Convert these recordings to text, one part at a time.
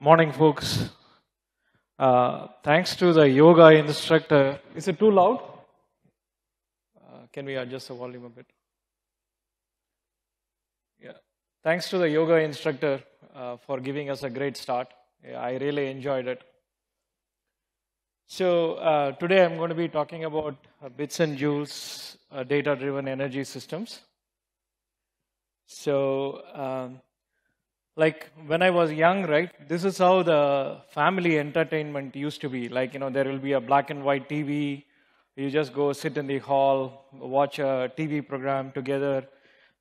Morning, folks. Uh, thanks to the yoga instructor. Is it too loud? Uh, can we adjust the volume a bit? Yeah. Thanks to the yoga instructor uh, for giving us a great start. Yeah, I really enjoyed it. So, uh, today I'm going to be talking about bits and joules uh, data driven energy systems. So, um, like when I was young, right, this is how the family entertainment used to be. Like, you know, there will be a black and white TV. You just go sit in the hall, watch a TV program together.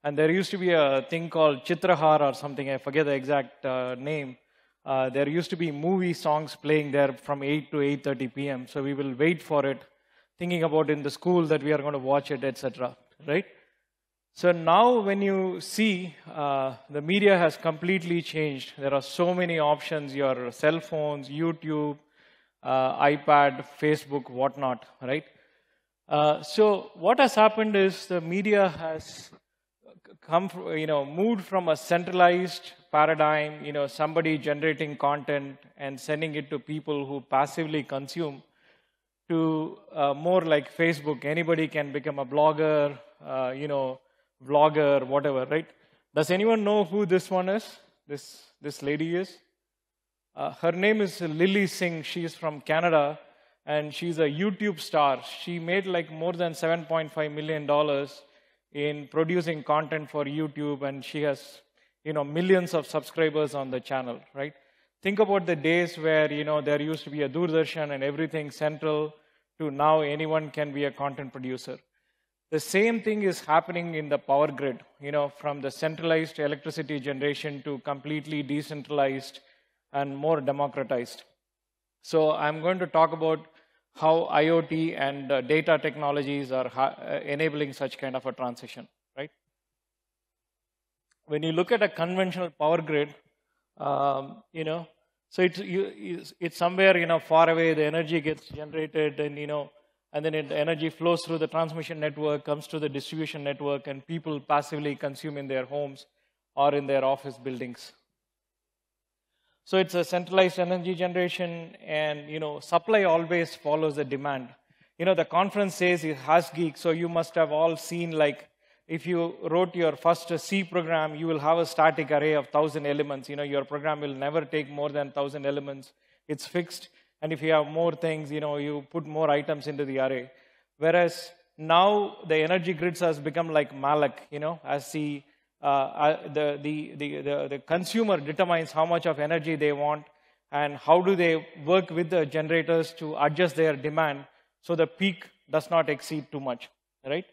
And there used to be a thing called Chitrahar or something, I forget the exact uh, name. Uh, there used to be movie songs playing there from 8 to 8.30 p.m. So we will wait for it, thinking about in the school that we are going to watch it, etc. Right? So now, when you see uh, the media has completely changed, there are so many options your cell phones, YouTube, uh, iPad, Facebook, whatnot, right? Uh, so, what has happened is the media has come, you know, moved from a centralized paradigm, you know, somebody generating content and sending it to people who passively consume, to uh, more like Facebook. Anybody can become a blogger, uh, you know vlogger, whatever, right? Does anyone know who this one is? This, this lady is? Uh, her name is Lilly Singh. She is from Canada and she's a YouTube star. She made like more than $7.5 million in producing content for YouTube and she has, you know, millions of subscribers on the channel, right? Think about the days where, you know, there used to be a Doordarshan and everything central to now anyone can be a content producer. The same thing is happening in the power grid, you know, from the centralized electricity generation to completely decentralized and more democratized. So I'm going to talk about how IoT and uh, data technologies are uh, enabling such kind of a transition, right? When you look at a conventional power grid, um, you know, so it's, you, it's somewhere, you know, far away, the energy gets generated and, you know, and then it, energy flows through the transmission network, comes to the distribution network, and people passively consume in their homes or in their office buildings. So it's a centralized energy generation, and you know, supply always follows the demand. You know, the conference says it Hasgeek, so you must have all seen like if you wrote your first C program, you will have a static array of thousand elements. You know, your program will never take more than thousand elements. It's fixed and if you have more things, you know, you put more items into the array. Whereas now the energy grids has become like malloc, you know, as the, uh, uh, the, the, the, the, the consumer determines how much of energy they want and how do they work with the generators to adjust their demand so the peak does not exceed too much, right?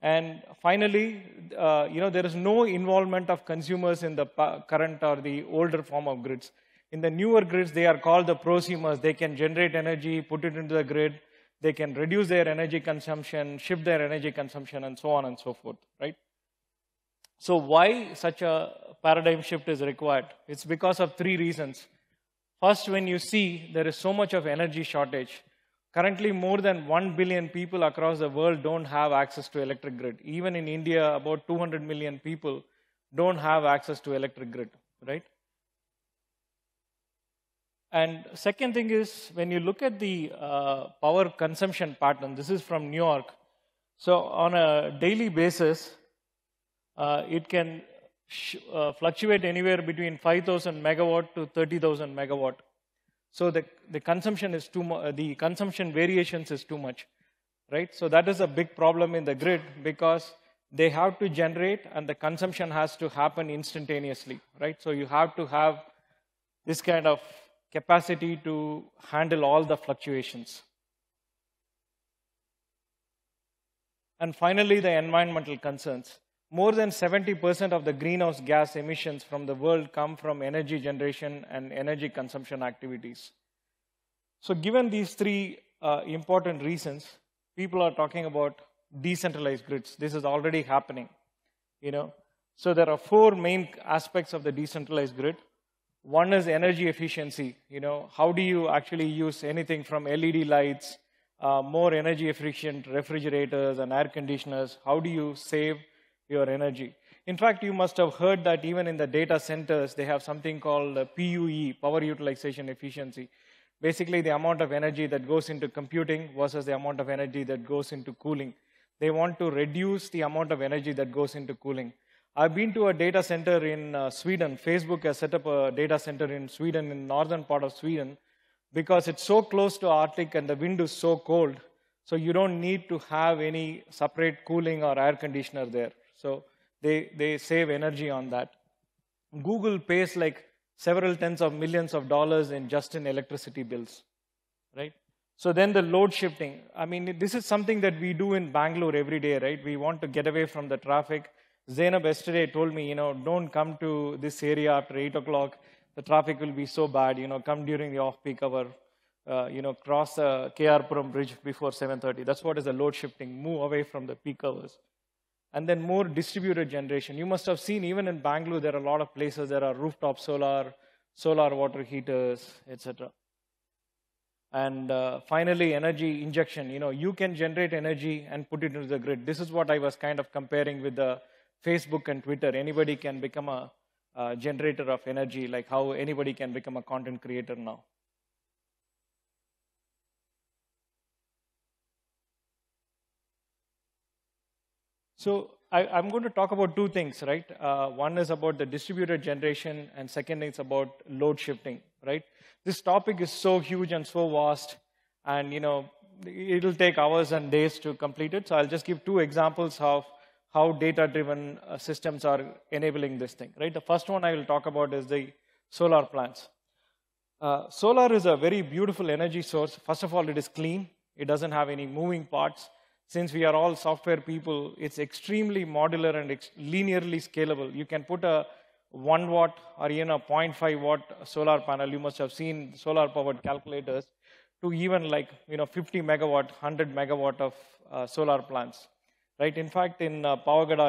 And finally, uh, you know, there is no involvement of consumers in the current or the older form of grids. In the newer grids, they are called the prosumers. They can generate energy, put it into the grid. They can reduce their energy consumption, shift their energy consumption, and so on and so forth, right? So why such a paradigm shift is required? It's because of three reasons. First, when you see there is so much of energy shortage, currently more than 1 billion people across the world don't have access to electric grid. Even in India, about 200 million people don't have access to electric grid, right? And second thing is when you look at the uh, power consumption pattern, this is from New York. So on a daily basis, uh, it can uh, fluctuate anywhere between 5,000 megawatt to 30,000 megawatt. So the, the consumption is too much, the consumption variations is too much, right? So that is a big problem in the grid because they have to generate and the consumption has to happen instantaneously, right? So you have to have this kind of capacity to handle all the fluctuations. And finally, the environmental concerns. More than 70% of the greenhouse gas emissions from the world come from energy generation and energy consumption activities. So, given these three uh, important reasons, people are talking about decentralized grids. This is already happening. You know, so there are four main aspects of the decentralized grid. One is energy efficiency. You know, how do you actually use anything from LED lights, uh, more energy efficient refrigerators and air conditioners? How do you save your energy? In fact, you must have heard that even in the data centers, they have something called PUE, power utilization efficiency. Basically, the amount of energy that goes into computing versus the amount of energy that goes into cooling. They want to reduce the amount of energy that goes into cooling. I've been to a data center in uh, Sweden. Facebook has set up a data center in Sweden, in northern part of Sweden, because it's so close to Arctic and the wind is so cold. So you don't need to have any separate cooling or air conditioner there. So they, they save energy on that. Google pays like several tens of millions of dollars in just in electricity bills, right? So then the load shifting. I mean, this is something that we do in Bangalore every day, right? We want to get away from the traffic. Zainab yesterday told me, you know, don't come to this area after 8 o'clock. The traffic will be so bad, you know, come during the off-peak hour. Uh, you know, cross the KR bridge before 7.30. That's what is the load shifting, move away from the peak hours. And then more distributed generation. You must have seen, even in Bangalore, there are a lot of places, there are rooftop solar, solar water heaters, etc. And uh, finally, energy injection. You know, you can generate energy and put it into the grid. This is what I was kind of comparing with the Facebook and Twitter. Anybody can become a, a generator of energy, like how anybody can become a content creator now. So I, am going to talk about two things, right? Uh, one is about the distributed generation, and second is about load shifting, right? This topic is so huge and so vast, and you know it'll take hours and days to complete it. So I'll just give two examples of how data-driven uh, systems are enabling this thing, right? The first one I will talk about is the solar plants. Uh, solar is a very beautiful energy source. First of all, it is clean. It doesn't have any moving parts since we are all software people, it's extremely modular and linearly scalable. You can put a 1 watt or even a 0.5 watt solar panel. You must have seen solar powered calculators to even like you know 50 megawatt, 100 megawatt of uh, solar plants. Right? In fact, in uh,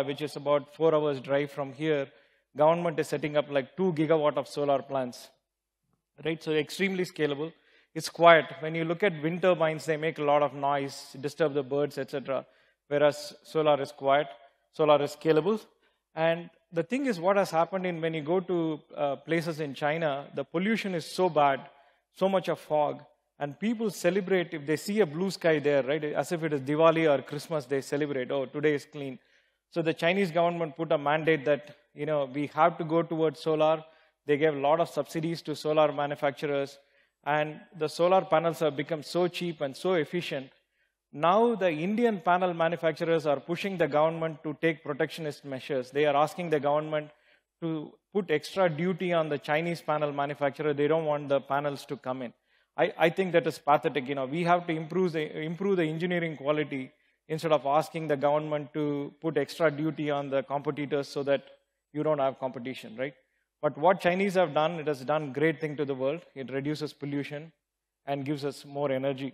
which is about four hours drive from here, government is setting up like two gigawatt of solar plants. Right? So extremely scalable. It's quiet. When you look at wind turbines, they make a lot of noise, disturb the birds, etc. Whereas solar is quiet, solar is scalable. And the thing is, what has happened in when you go to uh, places in China, the pollution is so bad, so much of fog, and people celebrate if they see a blue sky there, right? As if it is Diwali or Christmas, they celebrate. Oh, today is clean. So the Chinese government put a mandate that you know we have to go towards solar. They gave a lot of subsidies to solar manufacturers and the solar panels have become so cheap and so efficient. Now the Indian panel manufacturers are pushing the government to take protectionist measures. They are asking the government to put extra duty on the Chinese panel manufacturer. They don't want the panels to come in. I, I think that is pathetic. You know, we have to improve the, improve the engineering quality instead of asking the government to put extra duty on the competitors so that you don't have competition, right? But what Chinese have done, it has done great thing to the world. It reduces pollution and gives us more energy.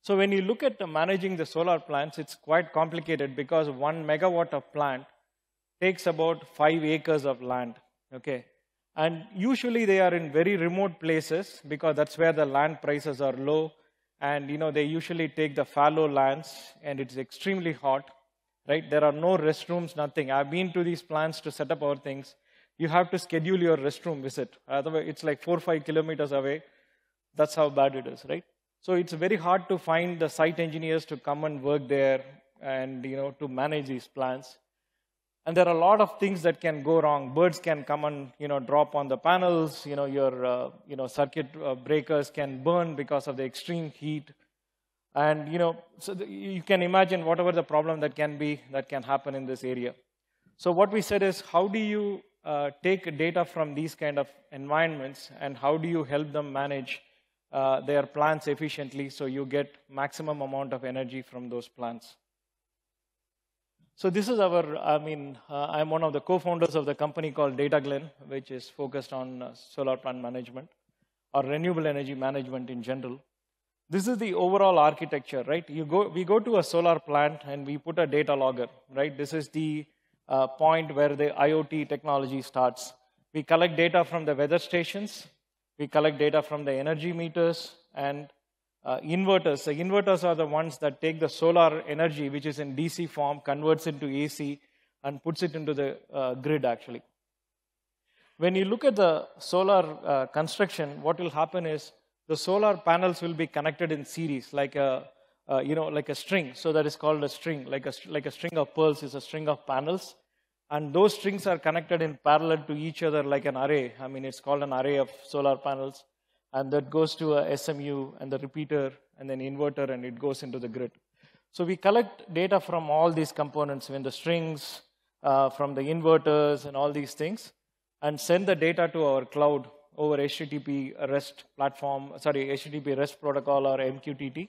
So when you look at the managing the solar plants, it's quite complicated because one megawatt of plant takes about five acres of land. Okay. And usually they are in very remote places because that's where the land prices are low. And you know, they usually take the fallow lands and it's extremely hot, right? There are no restrooms, nothing. I've been to these plants to set up our things you have to schedule your restroom visit. Otherwise, it's like four or five kilometers away. That's how bad it is, right? So it's very hard to find the site engineers to come and work there and you know to manage these plants. And there are a lot of things that can go wrong. Birds can come and you know drop on the panels. You know your uh, you know circuit uh, breakers can burn because of the extreme heat. And you know so you can imagine whatever the problem that can be that can happen in this area. So what we said is how do you uh, take data from these kind of environments and how do you help them manage uh, their plants efficiently so you get maximum amount of energy from those plants. So this is our, I mean, uh, I'm one of the co-founders of the company called DataGlen, which is focused on uh, solar plant management or renewable energy management in general. This is the overall architecture, right? You go, we go to a solar plant and we put a data logger, right? This is the uh, point where the IoT technology starts. We collect data from the weather stations, we collect data from the energy meters and uh, inverters. The inverters are the ones that take the solar energy, which is in DC form, converts into AC, and puts it into the uh, grid actually. When you look at the solar uh, construction, what will happen is the solar panels will be connected in series like a, uh, you know, like a string. So that is called a string, like a, like a string of pearls is a string of panels. And those strings are connected in parallel to each other like an array. I mean, it's called an array of solar panels. And that goes to a SMU and the repeater and then inverter and it goes into the grid. So we collect data from all these components, when the strings, uh, from the inverters and all these things, and send the data to our cloud over HTTP REST platform, sorry, HTTP REST protocol or MQTT.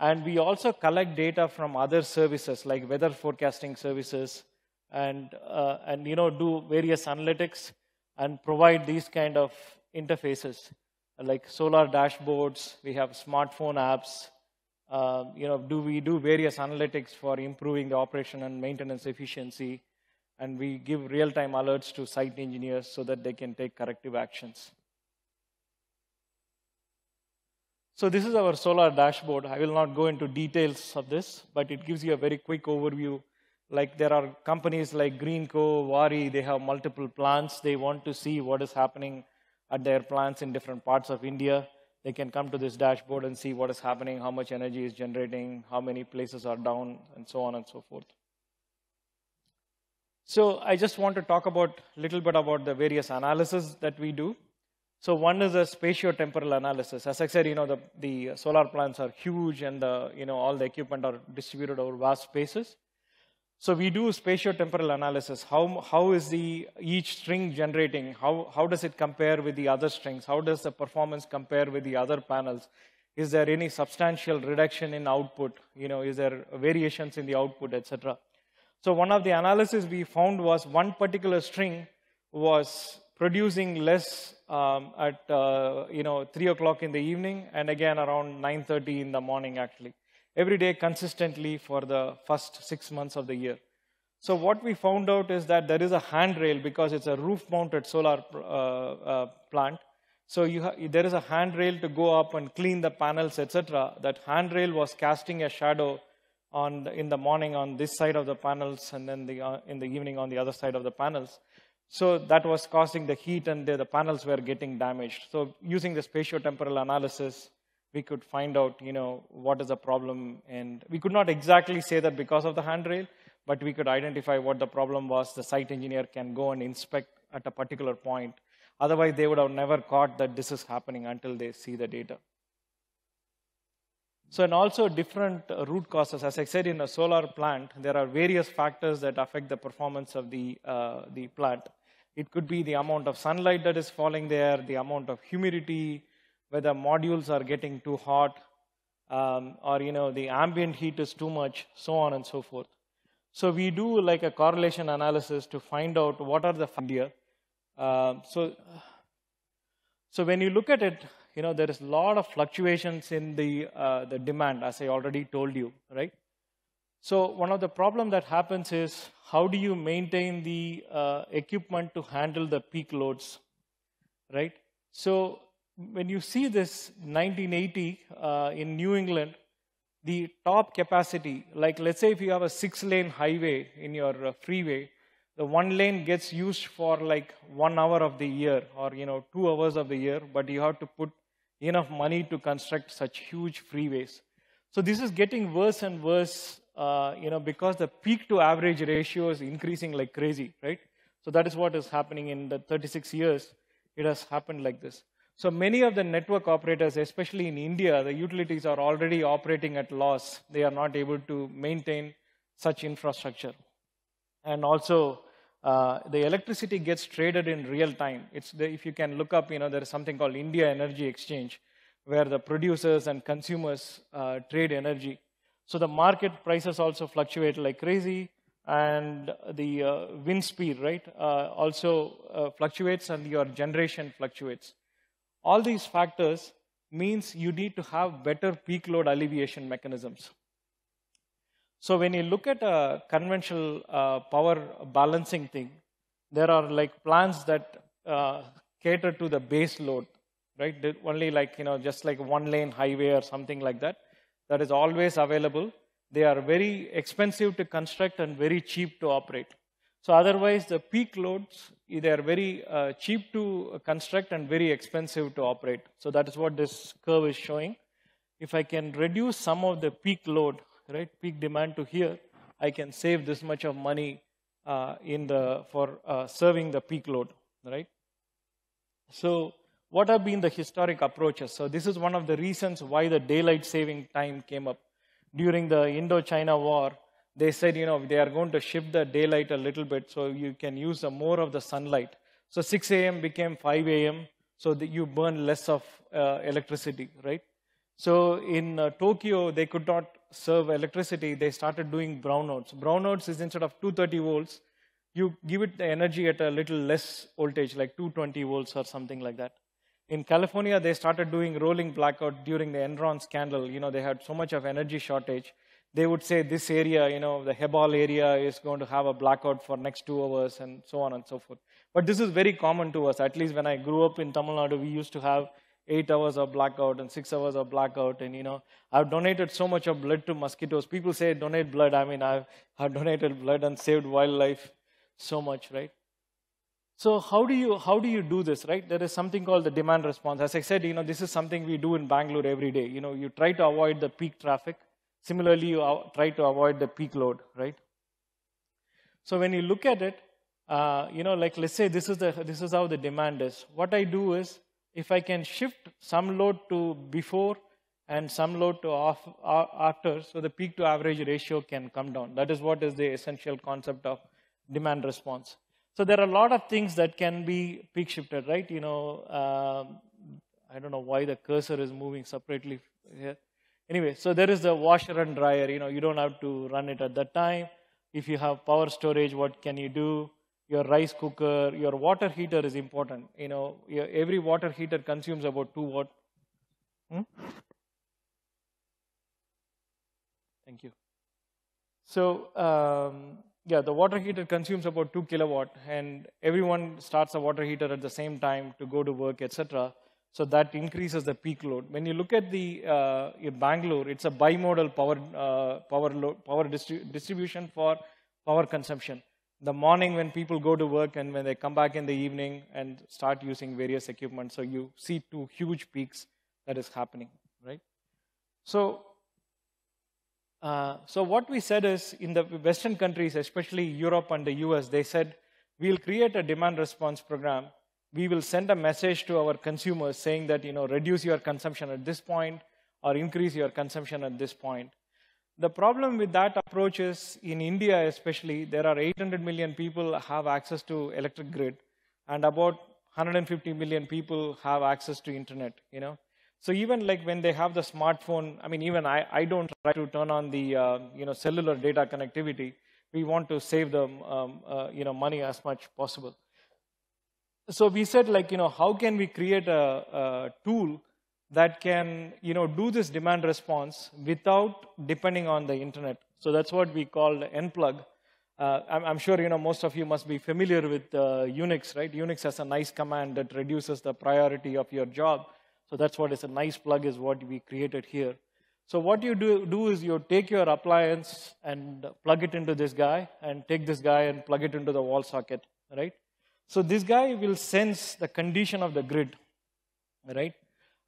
And we also collect data from other services like weather forecasting services and, uh, and you know, do various analytics and provide these kind of interfaces like solar dashboards, we have smartphone apps, uh, you know, do we do various analytics for improving the operation and maintenance efficiency, and we give real-time alerts to site engineers so that they can take corrective actions. So this is our solar dashboard. I will not go into details of this, but it gives you a very quick overview. Like there are companies like Greenko, Waaree, they have multiple plants. They want to see what is happening at their plants in different parts of India. They can come to this dashboard and see what is happening, how much energy is generating, how many places are down, and so on and so forth. So I just want to talk about a little bit about the various analysis that we do. So one is a spatio-temporal analysis. As I said, you know, the, the solar plants are huge and the, you know, all the equipment are distributed over vast spaces. So we do spatio-temporal analysis. How, how is the each string generating? How, how does it compare with the other strings? How does the performance compare with the other panels? Is there any substantial reduction in output? You know, is there variations in the output, etc. So one of the analysis we found was one particular string was producing less um, at uh, you know three o'clock in the evening and again around 9:30 in the morning actually every day consistently for the first six months of the year. So what we found out is that there is a handrail because it's a roof-mounted solar uh, uh, plant. So there is a handrail to go up and clean the panels, etc. That handrail was casting a shadow on the, in the morning on this side of the panels, and then the, uh, in the evening on the other side of the panels. So that was causing the heat, and the, the panels were getting damaged. So using the spatiotemporal analysis, we could find out, you know, what is the problem. And we could not exactly say that because of the handrail, but we could identify what the problem was. The site engineer can go and inspect at a particular point. Otherwise, they would have never caught that this is happening until they see the data. So, and also different root causes. As I said, in a solar plant, there are various factors that affect the performance of the, uh, the plant. It could be the amount of sunlight that is falling there, the amount of humidity, whether modules are getting too hot, um, or you know the ambient heat is too much, so on and so forth. So we do like a correlation analysis to find out what are the idea. Uh, so, so when you look at it, you know there is a lot of fluctuations in the uh, the demand, as I already told you, right? So one of the problem that happens is how do you maintain the uh, equipment to handle the peak loads, right? So when you see this 1980 uh, in New England, the top capacity, like let's say if you have a six lane highway in your uh, freeway, the one lane gets used for like one hour of the year or you know two hours of the year, but you have to put enough money to construct such huge freeways. So this is getting worse and worse, uh, you know, because the peak to average ratio is increasing like crazy, right? So that is what is happening in the 36 years. It has happened like this. So many of the network operators, especially in India, the utilities are already operating at loss. They are not able to maintain such infrastructure. And also, uh, the electricity gets traded in real time. It's the, if you can look up, you know, there is something called India Energy Exchange, where the producers and consumers uh, trade energy. So the market prices also fluctuate like crazy, and the uh, wind speed, right, uh, also uh, fluctuates, and your generation fluctuates. All these factors means you need to have better peak load alleviation mechanisms. So when you look at a conventional uh, power balancing thing, there are like plans that uh, cater to the base load, right? Only like, you know, just like one lane highway or something like that, that is always available. they are very expensive to construct and very cheap to operate. So otherwise, the peak loads, they are very uh, cheap to construct and very expensive to operate. So that is what this curve is showing. If I can reduce some of the peak load, right, peak demand to here, I can save this much of money uh, in the, for uh, serving the peak load, right? So what have been the historic approaches? So this is one of the reasons why the daylight saving time came up during the Indo-China war, they said, you know, they are going to shift the daylight a little bit so you can use more of the sunlight. So 6 a.m. became 5 a.m. so that you burn less of uh, electricity, right? So in uh, Tokyo, they could not serve electricity. They started doing brownouts. Brownouts is instead of 230 volts, you give it the energy at a little less voltage, like 220 volts or something like that. In California, they started doing rolling blackout during the Enron scandal. You know, they had so much of energy shortage. They would say this area, you know, the Hebbal area is going to have a blackout for next two hours and so on and so forth. But this is very common to us. At least when I grew up in Tamil Nadu, we used to have eight hours of blackout and six hours of blackout. And, you know, I've donated so much of blood to mosquitoes. People say donate blood. I mean, I've, I've donated blood and saved wildlife so much, right? So how do you how do you do this, right? There is something called the demand response. As I said, you know, this is something we do in Bangalore every day. You know, you try to avoid the peak traffic. Similarly, you try to avoid the peak load, right? So when you look at it, uh, you know, like let's say this is the this is how the demand is. What I do is if I can shift some load to before and some load to off, uh, after, so the peak to average ratio can come down. That is what is the essential concept of demand response. So there are a lot of things that can be peak shifted, right? You know, um, I don't know why the cursor is moving separately here. Anyway, so there is the washer and dryer. You know, you don't have to run it at that time. If you have power storage, what can you do? Your rice cooker, your water heater is important. You know, every water heater consumes about two watt. Hmm? Thank you. So um, yeah, the water heater consumes about 2 kilowatt, and everyone starts a water heater at the same time to go to work, etc. So that increases the peak load. When you look at the uh, Bangalore, it's a bimodal power uh, power load, power distri distribution for power consumption. The morning when people go to work and when they come back in the evening and start using various equipment, so you see two huge peaks that is happening, right? So uh, so what we said is in the Western countries, especially Europe and the US, they said, we'll create a demand response program. We will send a message to our consumers saying that, you know, reduce your consumption at this point or increase your consumption at this point. The problem with that approach is in India especially, there are 800 million people have access to electric grid and about 150 million people have access to internet, you know. So even like when they have the smartphone, I mean, even I, I don't try to turn on the uh, you know cellular data connectivity. We want to save them um, uh, you know money as much possible. So we said like you know how can we create a, a tool that can you know do this demand response without depending on the internet. So that's what we call nPlug. Uh, I'm, I'm, sure you know most of you must be familiar with uh, Unix, right? Unix has a nice command that reduces the priority of your job so that's what is a nice plug is what we created here. So what you do, do is you take your appliance and plug it into this guy and take this guy and plug it into the wall socket, right? So this guy will sense the condition of the grid, right?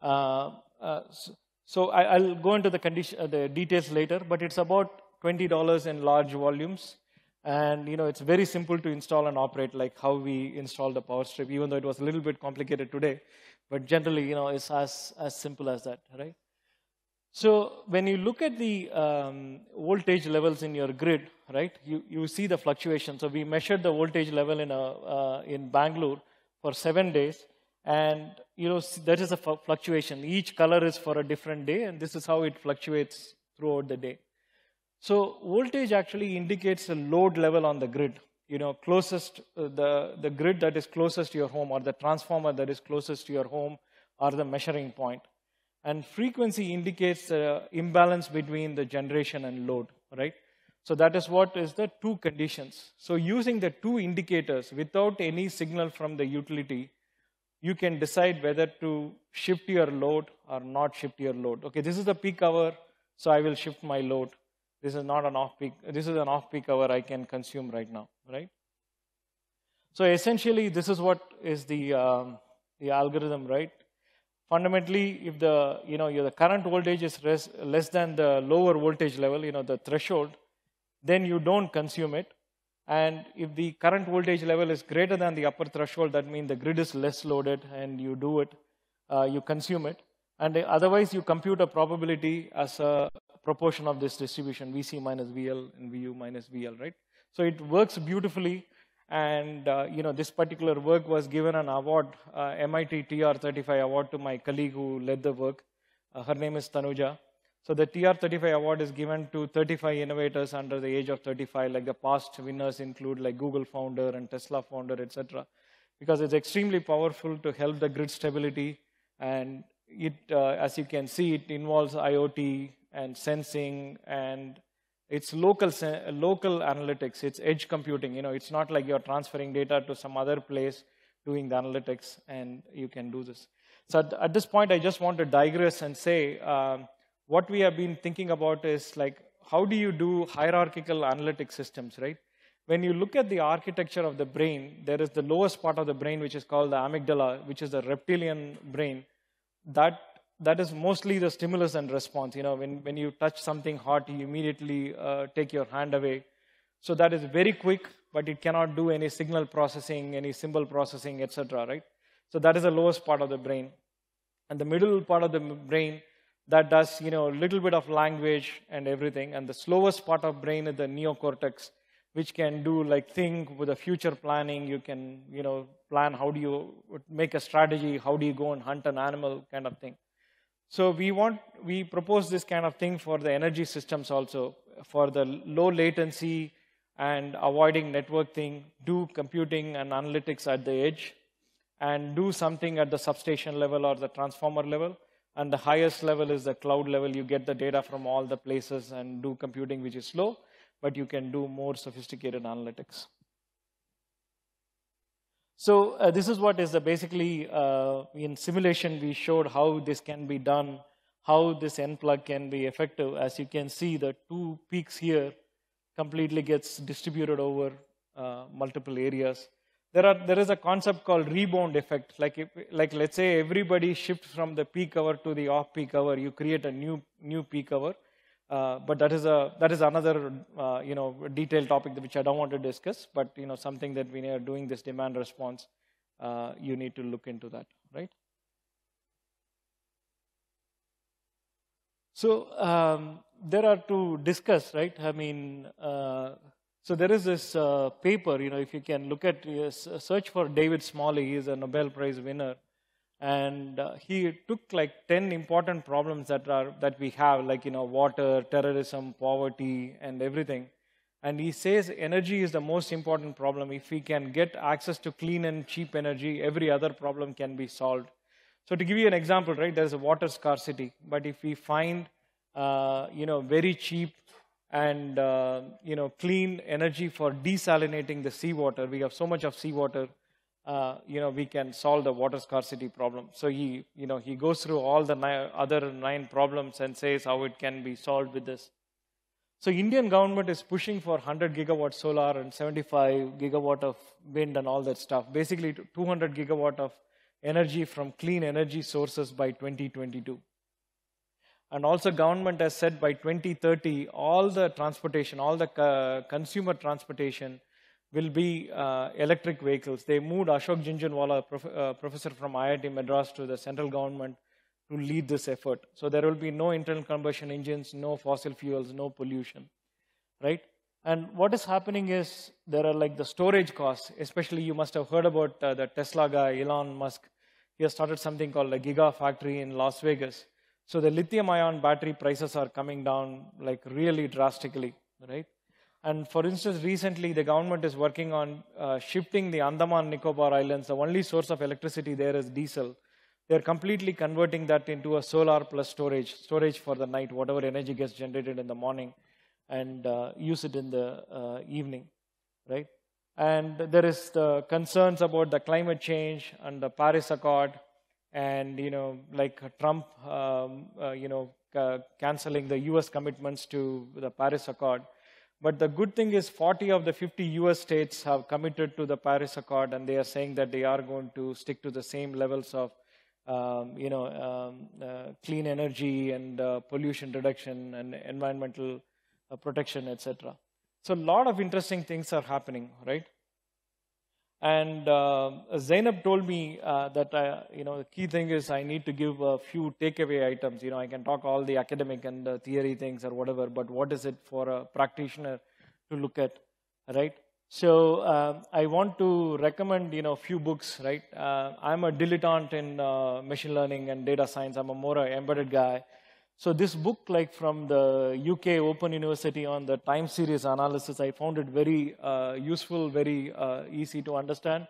Uh, uh, so, so I, will go into the, condition, uh, the details later, but it's about $20 in large volumes. And you know, it's very simple to install and operate like how we install the power strip, even though it was a little bit complicated today. But generally, you know, it's as, as simple as that, right? So when you look at the um, voltage levels in your grid, right, you, you see the fluctuation. So we measured the voltage level in, a, uh, in Bangalore for seven days. And, you know, that is a fluctuation. Each color is for a different day, and this is how it fluctuates throughout the day. So voltage actually indicates the load level on the grid you know, closest, uh, the, the grid that is closest to your home or the transformer that is closest to your home are the measuring point. And frequency indicates the imbalance between the generation and load, right? So that is what is the two conditions. So using the two indicators without any signal from the utility, you can decide whether to shift your load or not shift your load. Okay, this is the peak hour, so I will shift my load. This is not an off-peak, this is an off-peak hour I can consume right now, right? So essentially, this is what is the, um, the algorithm, right? Fundamentally, if the, you know, the current voltage is less than the lower voltage level, you know, the threshold, then you don't consume it. And if the current voltage level is greater than the upper threshold, that means the grid is less loaded and you do it, uh, you consume it. And otherwise, you compute a probability as a proportion of this distribution, VC minus VL and VU minus VL, right? So it works beautifully. And uh, you know, this particular work was given an award, uh, MIT TR35 award to my colleague who led the work. Uh, her name is Tanuja. So the TR35 award is given to 35 innovators under the age of 35, like the past winners include like Google founder and Tesla founder, etc. Because it's extremely powerful to help the grid stability. And it, uh, as you can see, it involves IoT and sensing and it's local, local analytics. It's edge computing. You know, it's not like you're transferring data to some other place doing the analytics and you can do this. So at, at this point, I just want to digress and say, um, what we have been thinking about is like, how do you do hierarchical analytic systems, right? When you look at the architecture of the brain, there is the lowest part of the brain, which is called the amygdala, which is the reptilian brain. That, that is mostly the stimulus and response. You know, when, when you touch something hot, you immediately uh, take your hand away. So that is very quick, but it cannot do any signal processing, any symbol processing, etc. Right? So that is the lowest part of the brain. And the middle part of the brain that does you know a little bit of language and everything and the slowest part of brain is the neocortex which can do like think with the future planning you can you know plan how do you make a strategy how do you go and hunt an animal kind of thing so we want we propose this kind of thing for the energy systems also for the low latency and avoiding network thing, do computing and analytics at the edge and do something at the substation level or the transformer level and the highest level is the cloud level. You get the data from all the places and do computing, which is slow, but you can do more sophisticated analytics. So uh, this is what is the basically uh, in simulation we showed how this can be done, how this nPlug can be effective. As you can see, the two peaks here completely gets distributed over uh, multiple areas. There are there is a concept called rebound effect. Like if, like let's say everybody shifts from the peak hour to the off peak hour you create a new new peak hour uh, but that is a that is another uh, you know detailed topic which I don't want to discuss but you know something that we are doing this demand response uh, you need to look into that right so um, there are to discuss right I mean uh, so there is this uh, paper, you know, if you can look at, search for David Smalley, he is a Nobel Prize winner. And uh, he took like 10 important problems that, are, that we have, like, you know, water, terrorism, poverty, and everything. And he says energy is the most important problem. If we can get access to clean and cheap energy, every other problem can be solved. So to give you an example, right, there's a water scarcity. But if we find, uh, you know, very cheap and uh, you know clean energy for desalinating the seawater. We have so much of seawater, uh, you know, we can solve the water scarcity problem. So he, you know, he goes through all the other nine problems and says how it can be solved with this. So Indian government is pushing for 100 gigawatt solar and 75 gigawatt of wind and all that stuff. Basically 200 gigawatt of energy from clean energy sources by 2022. And also government has said by 2030, all the transportation, all the uh, consumer transportation will be uh, electric vehicles. They moved Ashok Jhunjhunwala, prof uh, professor from IIT Madras to the central government to lead this effort. So there will be no internal combustion engines, no fossil fuels, no pollution, right? And what is happening is there are like the storage costs, especially you must have heard about uh, the Tesla guy, Elon Musk. He has started something called a Gigafactory in Las Vegas. So the lithium ion battery prices are coming down like really drastically, right? And for instance, recently the government is working on uh, shifting the Andaman Nicobar Islands. The only source of electricity there is diesel. They're completely converting that into a solar plus storage, storage for the night, whatever energy gets generated in the morning, and uh, use it in the uh, evening, right? And there is the concerns about the climate change and the Paris Accord, and you know like trump um, uh, you know canceling the US commitments to the Paris Accord. But the good thing is 40 of the 50 US states have committed to the Paris Accord and they are saying that they are going to stick to the same levels of um, you know, um, uh, clean energy and uh, pollution reduction and environmental uh, protection, etc. So a lot of interesting things are happening, right? And uh, Zainab told me uh, that, uh, you know, the key thing is I need to give a few takeaway items. You know, I can talk all the academic and the theory things or whatever, but what is it for a practitioner to look at, right? So uh, I want to recommend, you know, a few books, right? Uh, I'm a dilettante in uh, machine learning and data science. I'm a more embedded guy. So this book, like from the UK Open University on the time series analysis, I found it very uh, useful, very uh, easy to understand.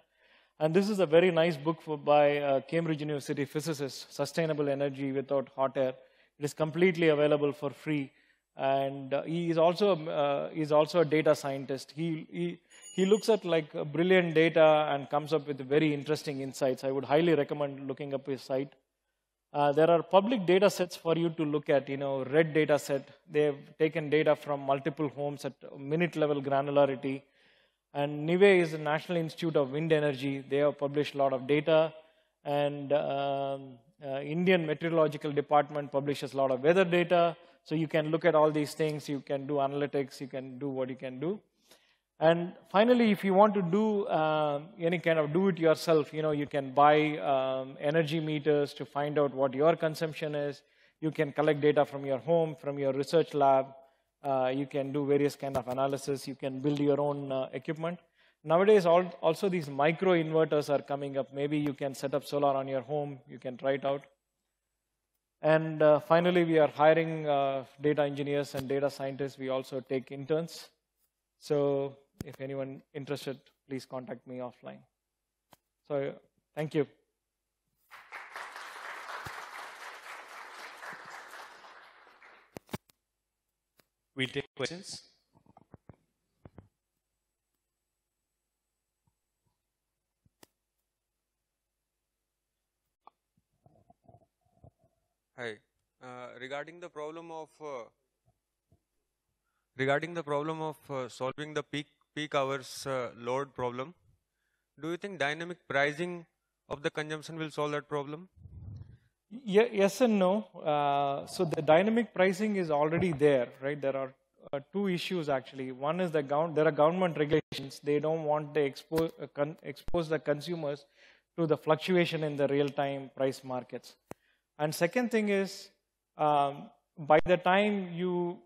And this is a very nice book for, by uh, Cambridge University physicist, Sustainable Energy Without Hot Air. It is completely available for free. And uh, he is also, uh, is also a data scientist. He, he, he looks at like brilliant data and comes up with very interesting insights. I would highly recommend looking up his site. Uh, there are public data sets for you to look at, you know, REDD data set. They've taken data from multiple homes at minute level granularity. And NIWE is the National Institute of Wind Energy. They have published a lot of data. And um, uh, Indian Meteorological Department publishes a lot of weather data. So you can look at all these things. You can do analytics. You can do what you can do. And finally, if you want to do um, any kind of do it yourself, you know, you can buy um, energy meters to find out what your consumption is. You can collect data from your home, from your research lab. Uh, you can do various kind of analysis. You can build your own uh, equipment. Nowadays, all, also these micro inverters are coming up. Maybe you can set up solar on your home. You can try it out. And uh, finally, we are hiring uh, data engineers and data scientists. We also take interns. So if anyone interested, please contact me offline. So thank you. We'll take questions. Hi. Uh, regarding the problem of uh, regarding the problem of uh, solving the peak peak hours uh, load problem, do you think dynamic pricing of the consumption will solve that problem? Yeah, yes and no. Uh, so the dynamic pricing is already there, right? There are uh, two issues actually. One is the there are government regulations. They don't want to expose uh, expose the consumers to the fluctuation in the real-time price markets. And second thing is, um, by the time you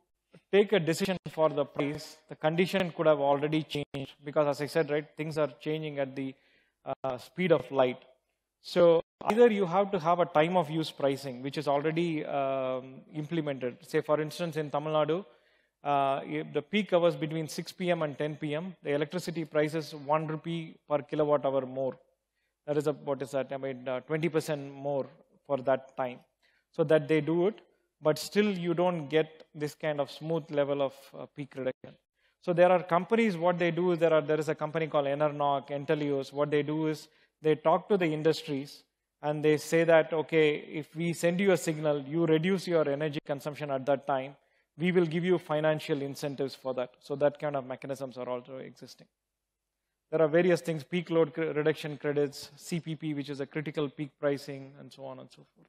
take a decision for the price, the condition could have already changed because, as I said, right, things are changing at the uh, speed of light. So either you have to have a time of use pricing, which is already um, implemented. Say, for instance, in Tamil Nadu, uh, the peak hours between 6 p.m. and 10 p.m., the electricity price is 1 rupee per kilowatt hour more. That is, a, what is that? I mean, uh, 20% more for that time. So that they do it but still you don't get this kind of smooth level of uh, peak reduction. So there are companies, what they do is there, are, there is a company called EnerNOC, Entelios. What they do is they talk to the industries and they say that, okay, if we send you a signal, you reduce your energy consumption at that time, we will give you financial incentives for that. So that kind of mechanisms are also existing. There are various things, peak load reduction credits, CPP, which is a critical peak pricing, and so on and so forth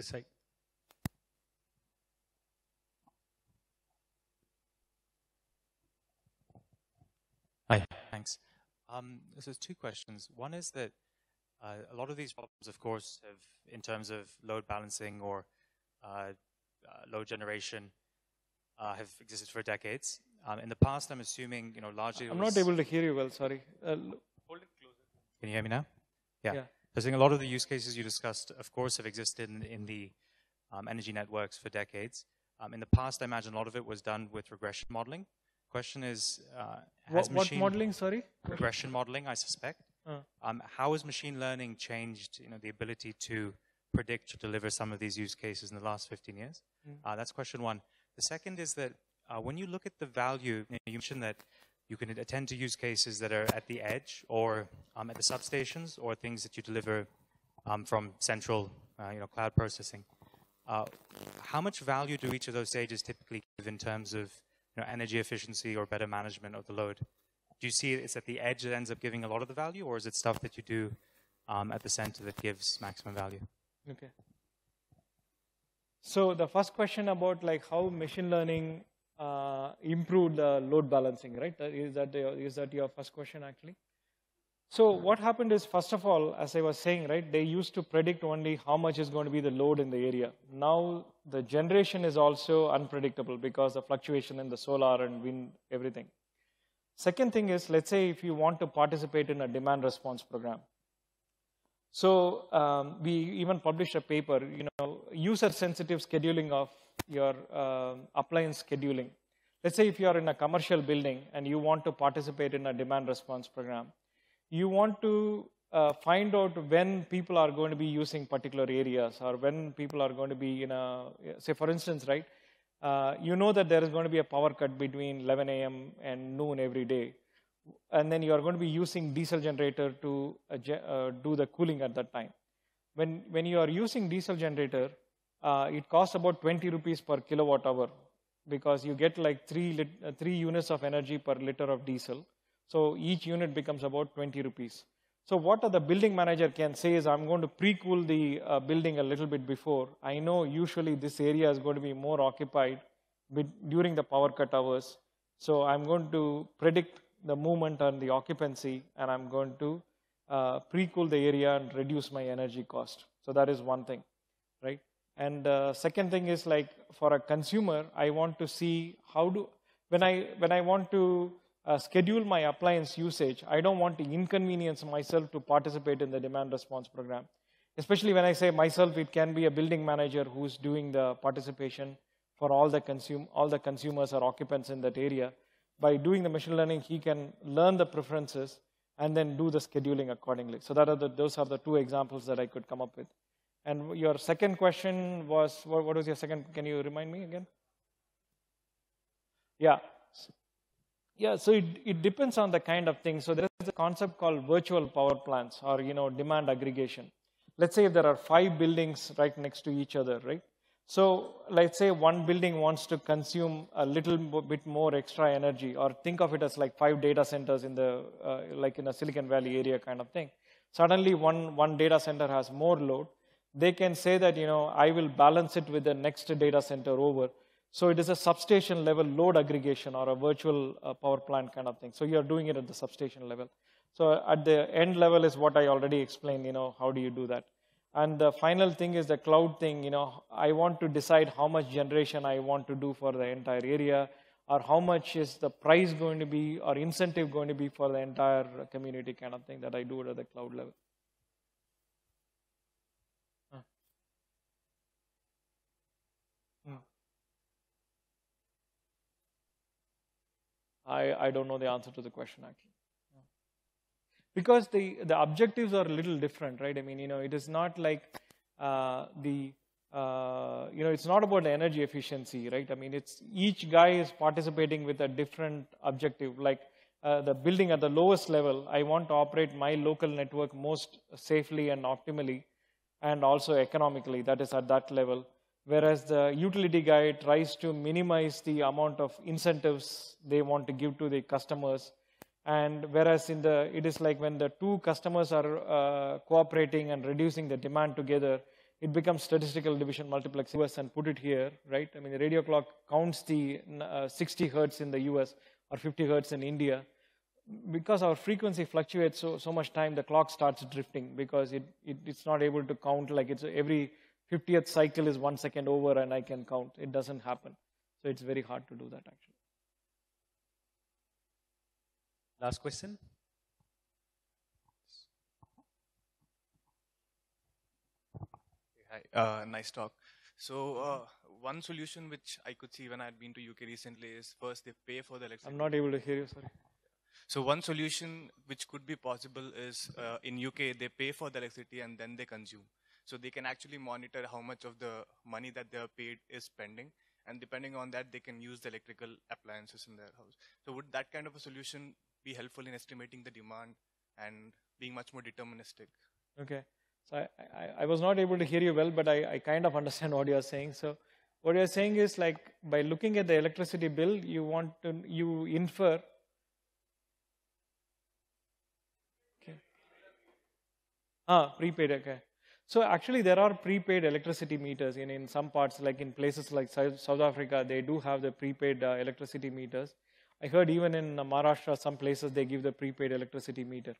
this side. Hi, thanks. Um, so two questions. One is that uh, a lot of these problems, of course, have, in terms of load balancing or uh, uh, load generation, uh, have existed for decades. Um, in the past, I'm assuming, you know, largely. I'm not able to hear you well. Sorry. Uh, Hold it closer. Can you hear me now? Yeah. yeah. I think a lot of the use cases you discussed, of course, have existed in, in the um, energy networks for decades. Um, in the past, I imagine a lot of it was done with regression modeling. Question is, uh, what, what, modeling? Sorry, regression modeling. I suspect. Uh. Um, how has machine learning changed, you know, the ability to predict or deliver some of these use cases in the last 15 years? Mm. Uh, that's question one. The second is that uh, when you look at the value, you, know, you mentioned that you can attend to use cases that are at the edge or um, at the substations or things that you deliver um, from central, uh, you know, cloud processing. Uh, how much value do each of those stages typically give in terms of you know, energy efficiency or better management of the load? Do you see it's at the edge that ends up giving a lot of the value, or is it stuff that you do um, at the center that gives maximum value? Okay. So the first question about like how machine learning uh, improved the load balancing, right? Is that is that your first question actually? So what happened is, first of all, as I was saying, right, they used to predict only how much is going to be the load in the area. Now the generation is also unpredictable because the fluctuation in the solar and wind, everything. Second thing is, let's say if you want to participate in a demand response program. So um, we even published a paper, you know, user-sensitive scheduling of your uh, appliance scheduling. Let's say if you are in a commercial building and you want to participate in a demand response program, you want to uh, find out when people are going to be using particular areas or when people are going to be in a, say for instance, right, uh, you know that there is going to be a power cut between 11 a.m. and noon every day. And then you are going to be using diesel generator to uh, uh do the cooling at that time. When, when you are using diesel generator, uh, it costs about 20 rupees per kilowatt hour because you get like three, lit, uh, three units of energy per liter of diesel so each unit becomes about 20 rupees. So what the building manager can say is, I'm going to pre-cool the uh, building a little bit before. I know usually this area is going to be more occupied during the power cut hours. So I'm going to predict the movement and the occupancy, and I'm going to uh, pre-cool the area and reduce my energy cost. So that is one thing? And uh, second thing is like for a consumer, I want to see how do when I when I want to uh, schedule my appliance usage. I don't want to inconvenience myself to participate in the demand response program. Especially when I say myself, it can be a building manager who's doing the participation for all the, consume, all the consumers or occupants in that area. By doing the machine learning, he can learn the preferences and then do the scheduling accordingly. So that are the, those are the two examples that I could come up with. And your second question was, what, what was your second? Can you remind me again? Yeah. Yeah, so it, it depends on the kind of thing. So there is a concept called virtual power plants or, you know, demand aggregation. Let's say there are five buildings right next to each other, right? So let's say one building wants to consume a little bit more extra energy or think of it as like five data centers in the, uh, like in a Silicon Valley area kind of thing. Suddenly one, one data center has more load. They can say that, you know, I will balance it with the next data center over so it is a substation level load aggregation or a virtual uh, power plant kind of thing. So you're doing it at the substation level. So at the end level is what I already explained, you know, how do you do that? And the final thing is the cloud thing, you know, I want to decide how much generation I want to do for the entire area or how much is the price going to be or incentive going to be for the entire community kind of thing that I do it at the cloud level. I, I don't know the answer to the question actually. Because the, the objectives are a little different, right? I mean, you know, it is not like uh, the, uh, you know, it's not about energy efficiency, right? I mean, it's each guy is participating with a different objective. Like uh, the building at the lowest level, I want to operate my local network most safely and optimally and also economically. That is at that level whereas the utility guy tries to minimize the amount of incentives they want to give to the customers. And whereas in the, it is like when the two customers are uh, cooperating and reducing the demand together, it becomes statistical division multiplex US and put it here, right? I mean, the radio clock counts the uh, 60 hertz in the US or 50 hertz in India. Because our frequency fluctuates so, so much time, the clock starts drifting because it, it, it's not able to count like it's every 50th cycle is one second over and I can count. It doesn't happen. So it's very hard to do that actually. Last question. Hi, uh, nice talk. So uh, one solution which I could see when I had been to UK recently is first they pay for the electricity. I'm not able to hear you, sorry. So one solution which could be possible is uh, in UK they pay for the electricity and then they consume. So they can actually monitor how much of the money that they are paid is spending. And depending on that, they can use the electrical appliances in their house. So would that kind of a solution be helpful in estimating the demand and being much more deterministic? Okay. So I, I, I was not able to hear you well, but I, I kind of understand what you're saying. So what you're saying is like by looking at the electricity bill, you want to you infer. Okay. Ah, prepaid. Okay. So actually, there are prepaid electricity meters in, in some parts, like in places like South, Africa, they do have the prepaid uh, electricity meters. I heard even in uh, Maharashtra, some places they give the prepaid electricity meter.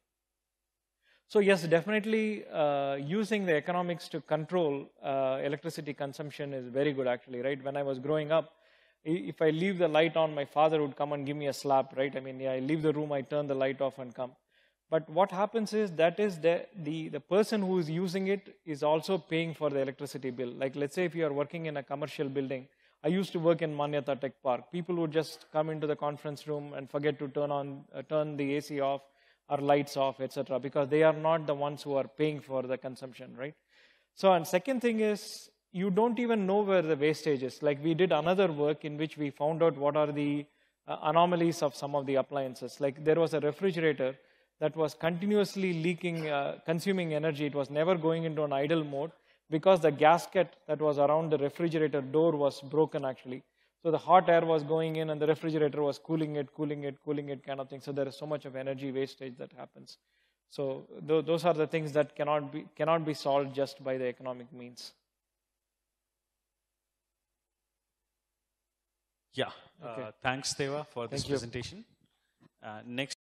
So yes, definitely uh, using the economics to control uh, electricity consumption is very good actually, right? When I was growing up, if I leave the light on, my father would come and give me a slap, right? I mean, yeah, I leave the room, I turn the light off and come. But what happens is that is the, the, the person who is using it is also paying for the electricity bill. Like let's say if you are working in a commercial building, I used to work in Manyata Tech Park. People would just come into the conference room and forget to turn on, uh, turn the AC off or lights off, etc., because they are not the ones who are paying for the consumption, right? So, and second thing is you don't even know where the wastage is. Like we did another work in which we found out what are the uh, anomalies of some of the appliances. Like there was a refrigerator that was continuously leaking, uh, consuming energy. It was never going into an idle mode because the gasket that was around the refrigerator door was broken actually. So the hot air was going in and the refrigerator was cooling it, cooling it, cooling it kind of thing. So there is so much of energy wastage that happens. So th- those are the things that cannot be, cannot be solved just by the economic means. Yeah. Okay. Uh, thanks, Deva, for this Thank you. presentation. Uh, next.